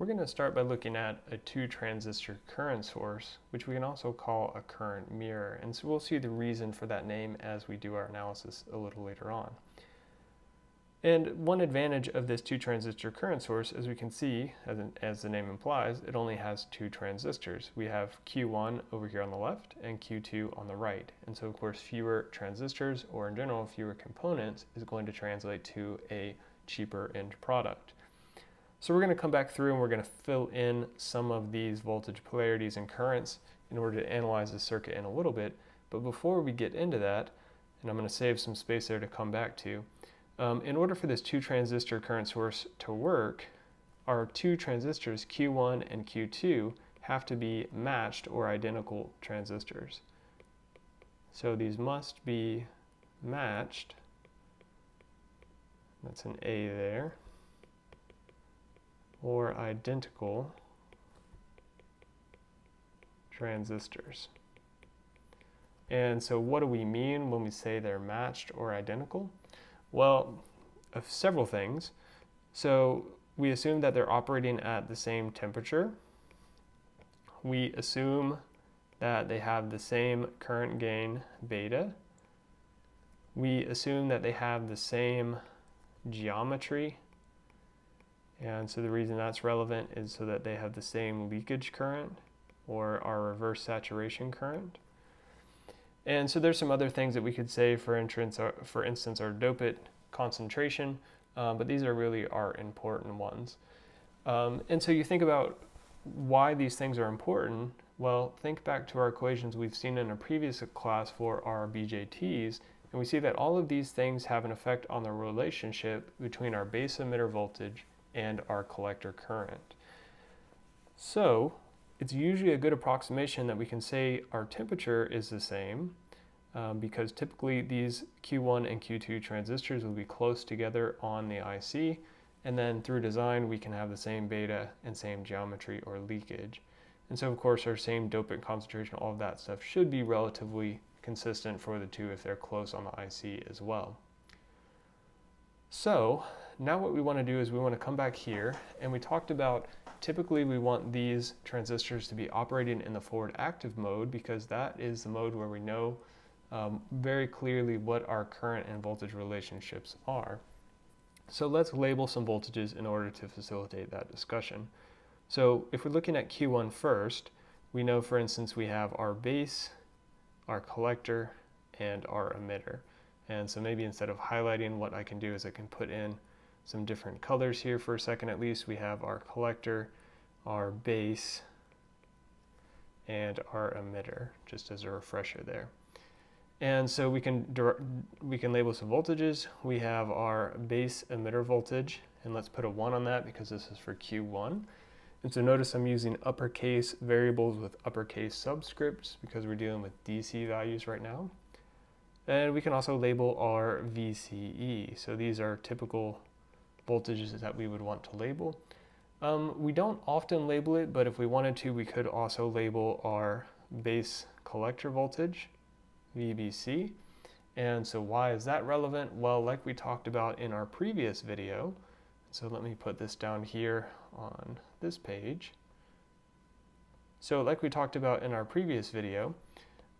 We're going to start by looking at a two transistor current source, which we can also call a current mirror. And so we'll see the reason for that name as we do our analysis a little later on. And one advantage of this two transistor current source, as we can see, as, as, the name implies, it only has two transistors. We have Q1 over here on the left and Q2 on the right. And so of course fewer transistors, or in general fewer components, is going to translate to a cheaper end product. So we're going to come back through and we're going to fill in some of these voltage polarities and currents in order to analyze the circuit in a little bit. But before we get into that, and I'm going to save some space there to come back to, um, in order for this two transistor current source to work, our two transistors, Q1 and Q2, have to be matched or identical transistors. So these must be matched. That's an A there or identical transistors. And so what do we mean when we say they're matched or identical? Well, of several things. So we assume that they're operating at the same temperature. We assume that they have the same current gain beta. We assume that they have the same geometry and so the reason that's relevant is so that they have the same leakage current or our reverse saturation current. And so there's some other things that we could say for, instance, uh, for instance, our dopant concentration, um, but these are really our important ones. Um, and so you think about why these things are important. Well, think back to our equations we've seen in a previous class for our BJTs, and we see that all of these things have an effect on the relationship between our base emitter voltage and our collector current. So it's usually a good approximation that we can say our temperature is the same um, because typically these Q1 and Q2 transistors will be close together on the IC and then through design we can have the same beta and same geometry or leakage. And so of course our same dopant concentration, all of that stuff should be relatively consistent for the two if they're close on the IC as well. So now what we want to do is we want to come back here and we talked about typically we want these transistors to be operating in the forward active mode because that is the mode where we know um, very clearly what our current and voltage relationships are. So let's label some voltages in order to facilitate that discussion. So if we're looking at Q1 first, we know for instance we have our base, our collector, and our emitter. And so maybe instead of highlighting, what I can do is I can put in some different colors here for a second at least. We have our collector, our base, and our emitter, just as a refresher there. And so we can, we can label some voltages. We have our base emitter voltage, and let's put a 1 on that because this is for Q1. And so notice I'm using uppercase variables with uppercase subscripts because we're dealing with DC values right now. And we can also label our VCE. So these are typical voltages that we would want to label. Um, we don't often label it, but if we wanted to, we could also label our base collector voltage, VBC. And so why is that relevant? Well, like we talked about in our previous video, so let me put this down here on this page. So like we talked about in our previous video,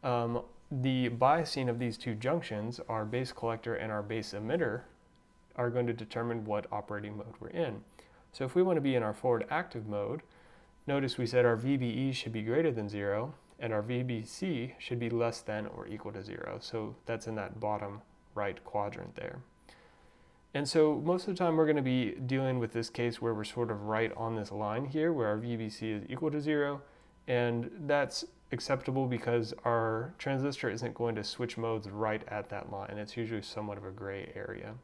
um, the biasing of these two junctions, our base collector and our base emitter, are going to determine what operating mode we're in. So if we want to be in our forward active mode, notice we said our VBE should be greater than zero and our VBC should be less than or equal to zero. So that's in that bottom right quadrant there. And so most of the time we're going to be dealing with this case where we're sort of right on this line here where our VBC is equal to zero and that's acceptable because our transistor isn't going to switch modes right at that line. It's usually somewhat of a gray area.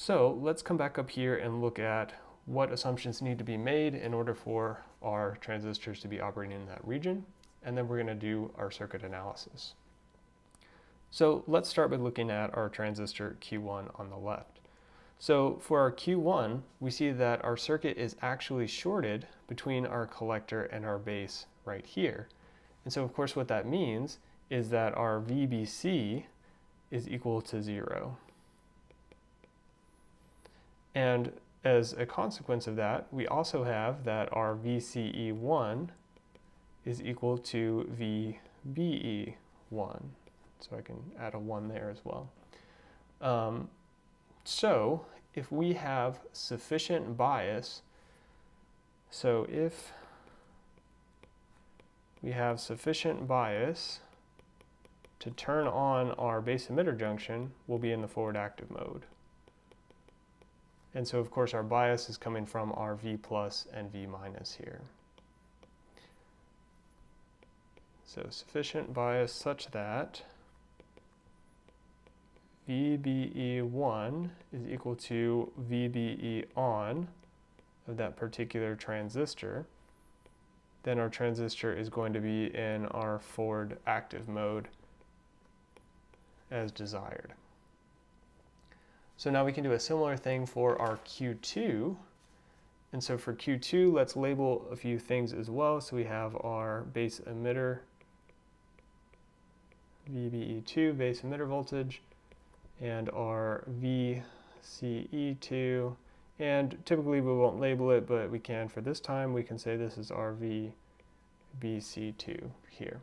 So let's come back up here and look at what assumptions need to be made in order for our transistors to be operating in that region. And then we're going to do our circuit analysis. So let's start by looking at our transistor Q1 on the left. So for our Q1, we see that our circuit is actually shorted between our collector and our base right here. And so of course what that means is that our VBC is equal to zero. And as a consequence of that, we also have that our VCE1 is equal to VBE1. So I can add a 1 there as well. Um, so if we have sufficient bias, so if we have sufficient bias to turn on our base emitter junction, we'll be in the forward active mode. And so of course our bias is coming from our V plus and V minus here. So sufficient bias such that VBE1 is equal to VBE on of that particular transistor, then our transistor is going to be in our forward active mode as desired. So now we can do a similar thing for our Q2. And so for Q2, let's label a few things as well. So we have our base emitter, VBE2, base emitter voltage, and our VCE2. And typically we won't label it, but we can for this time. We can say this is our VBC2 here.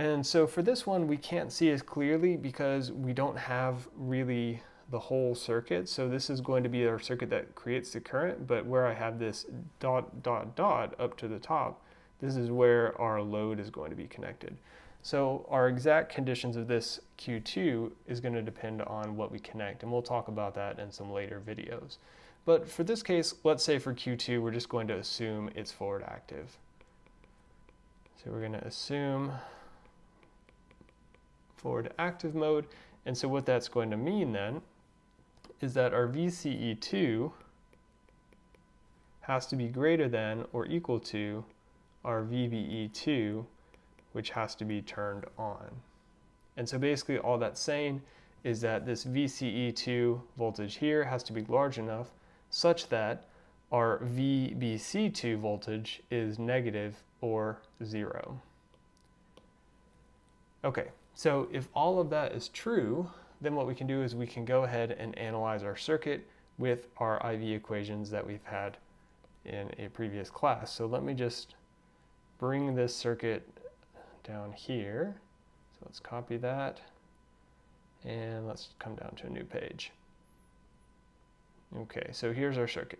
And so for this one, we can't see as clearly because we don't have really the whole circuit. So this is going to be our circuit that creates the current, but where I have this dot, dot, dot up to the top, this is where our load is going to be connected. So our exact conditions of this Q2 is going to depend on what we connect, and we'll talk about that in some later videos. But for this case, let's say for Q2, we're just going to assume it's forward active. So we're going to assume forward active mode, and so what that's going to mean then is that our VCE2 has to be greater than or equal to our VBE2 which has to be turned on. And so basically all that's saying is that this VCE2 voltage here has to be large enough such that our VBC2 voltage is negative or zero. Okay, so if all of that is true, then what we can do is we can go ahead and analyze our circuit with our IV equations that we've had in a previous class. So let me just bring this circuit down here. So let's copy that and let's come down to a new page. Okay, so here's our circuit.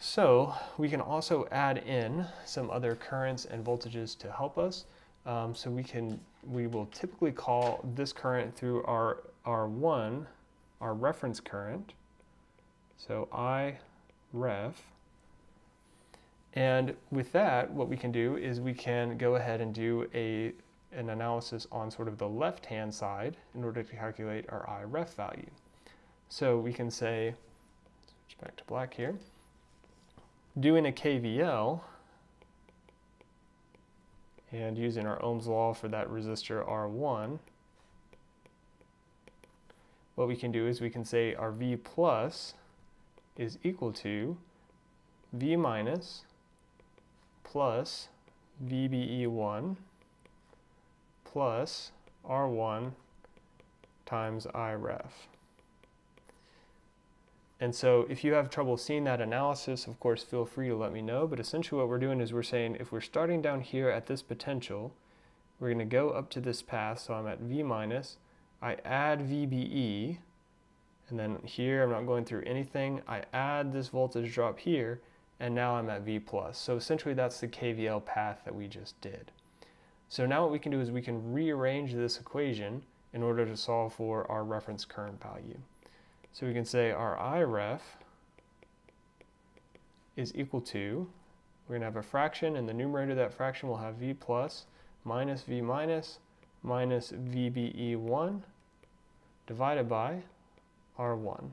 So we can also add in some other currents and voltages to help us. Um, so we can, we will typically call this current through our R1, our reference current. So I ref and with that, what we can do is we can go ahead and do a, an analysis on sort of the left-hand side in order to calculate our IREF value. So we can say, switch back to black here, doing a KVL and using our Ohm's law for that resistor R1, what we can do is we can say our V plus is equal to V minus plus VBE1 plus R1 times IREF. And so if you have trouble seeing that analysis, of course, feel free to let me know. But essentially what we're doing is we're saying if we're starting down here at this potential, we're going to go up to this path. So I'm at V minus. I add VBE. And then here, I'm not going through anything. I add this voltage drop here and now I'm at V plus. So essentially that's the KVL path that we just did. So now what we can do is we can rearrange this equation in order to solve for our reference current value. So we can say our IREF is equal to, we're going to have a fraction, and the numerator of that fraction will have V plus minus V minus minus VBE1 divided by R1.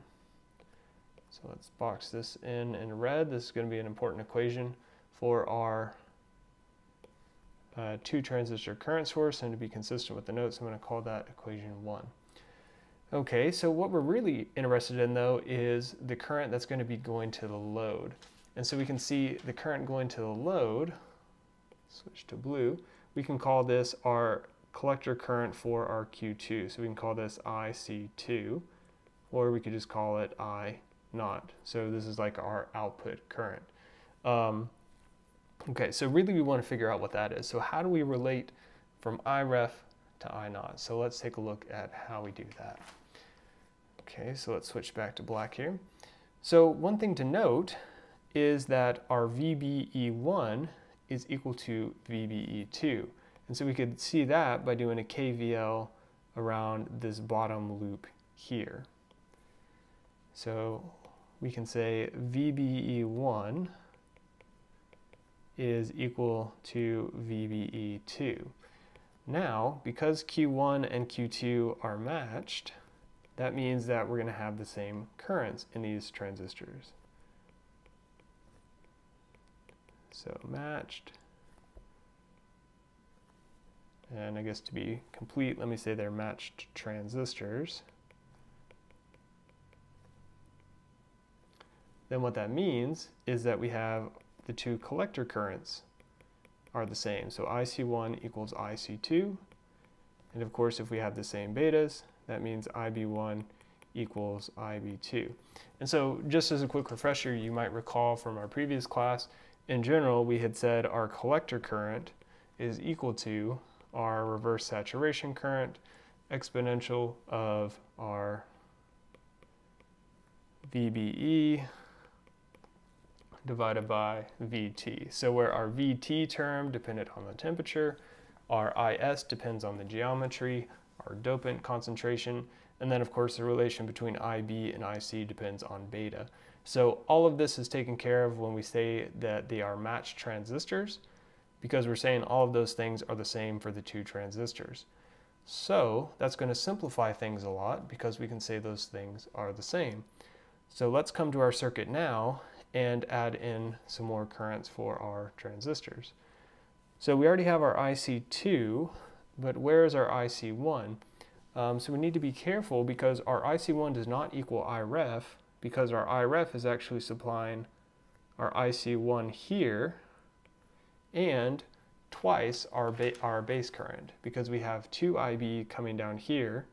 So let's box this in in red. This is going to be an important equation for our uh, two transistor current source and to be consistent with the notes, I'm going to call that equation 1. Okay, so what we're really interested in though is the current that's going to be going to the load. And so we can see the current going to the load, switch to blue, we can call this our collector current for our Q2. So we can call this IC2 or we could just call it I naught. So this is like our output current. Um, okay, so really we want to figure out what that is. So how do we relate from IREF to I naught? So let's take a look at how we do that. Okay, so let's switch back to black here. So one thing to note is that our VBE1 is equal to VBE2. And so we could see that by doing a KVL around this bottom loop here. So we can say VBE1 is equal to VBE2. Now, because Q1 and Q2 are matched, that means that we're going to have the same currents in these transistors. So matched. And I guess to be complete, let me say they're matched transistors. Then what that means is that we have the two collector currents are the same. So IC1 equals IC2. And of course, if we have the same betas, that means IB1 equals IB2. And so just as a quick refresher, you might recall from our previous class, in general, we had said our collector current is equal to our reverse saturation current exponential of our VBE divided by VT. So where our VT term depended on the temperature, our IS depends on the geometry, our dopant concentration, and then of course the relation between IB and IC depends on beta. So all of this is taken care of when we say that they are matched transistors because we're saying all of those things are the same for the two transistors. So that's going to simplify things a lot because we can say those things are the same. So let's come to our circuit now and add in some more currents for our transistors. So we already have our IC2, but where is our IC1? Um, so we need to be careful because our IC1 does not equal IREF because our IREF is actually supplying our IC1 here and twice our, ba our base current because we have two IB coming down here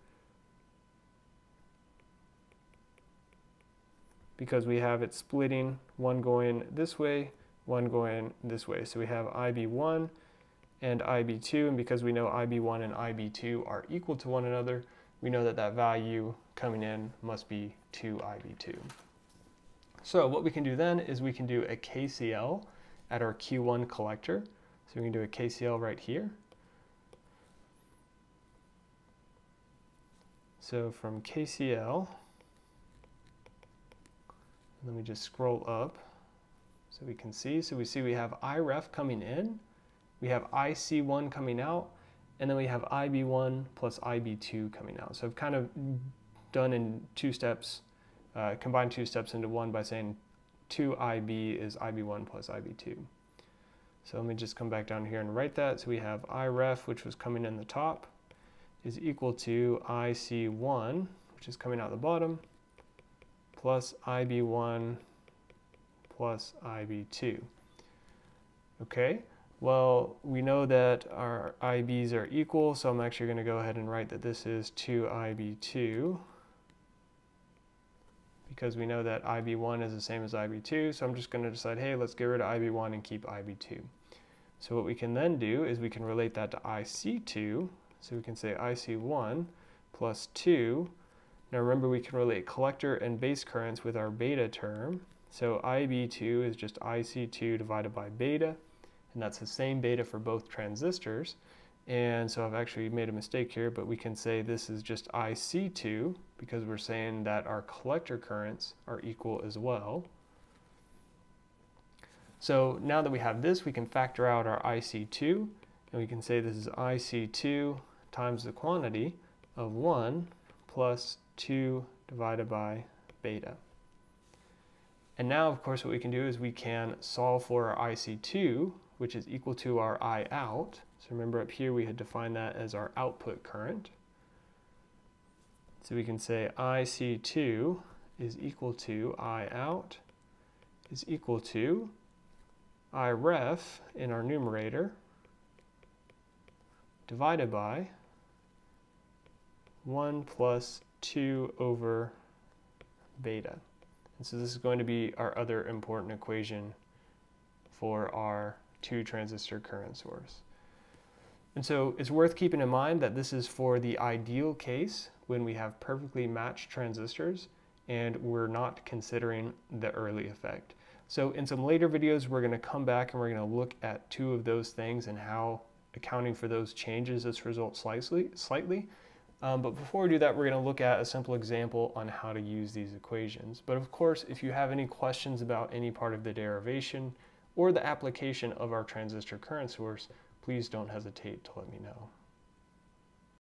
because we have it splitting one going this way, one going this way. So we have IB1 and IB2, and because we know IB1 and IB2 are equal to one another, we know that that value coming in must be 2 IB2. So what we can do then is we can do a KCL at our Q1 collector. So we can do a KCL right here. So from KCL, let me just scroll up so we can see. So we see we have IREF coming in, we have IC1 coming out, and then we have IB1 plus IB2 coming out. So I've kind of done in two steps, uh, combined two steps into one by saying 2IB is IB1 plus IB2. So let me just come back down here and write that. So we have IREF, which was coming in the top, is equal to IC1, which is coming out the bottom, plus IB1 plus IB2. Okay, well, we know that our IBs are equal, so I'm actually going to go ahead and write that this is 2IB2 because we know that IB1 is the same as IB2, so I'm just going to decide, hey, let's get rid of IB1 and keep IB2. So what we can then do is we can relate that to IC2, so we can say IC1 plus 2 now remember we can relate collector and base currents with our beta term. So IB2 is just IC2 divided by beta, and that's the same beta for both transistors. And so I've actually made a mistake here, but we can say this is just IC2 because we're saying that our collector currents are equal as well. So now that we have this, we can factor out our IC2, and we can say this is IC2 times the quantity of 1 plus 2 divided by beta. And now, of course, what we can do is we can solve for our IC2, which is equal to our I out. So remember up here we had defined that as our output current. So we can say IC2 is equal to I out is equal to I ref in our numerator divided by 1 plus 2 over beta. And so this is going to be our other important equation for our two transistor current source. And so it's worth keeping in mind that this is for the ideal case when we have perfectly matched transistors and we're not considering the early effect. So in some later videos, we're gonna come back and we're gonna look at two of those things and how accounting for those changes this result slightly. slightly. Um, but before we do that, we're gonna look at a simple example on how to use these equations. But of course, if you have any questions about any part of the derivation or the application of our transistor current source, please don't hesitate to let me know.